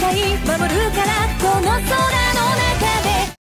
た守るから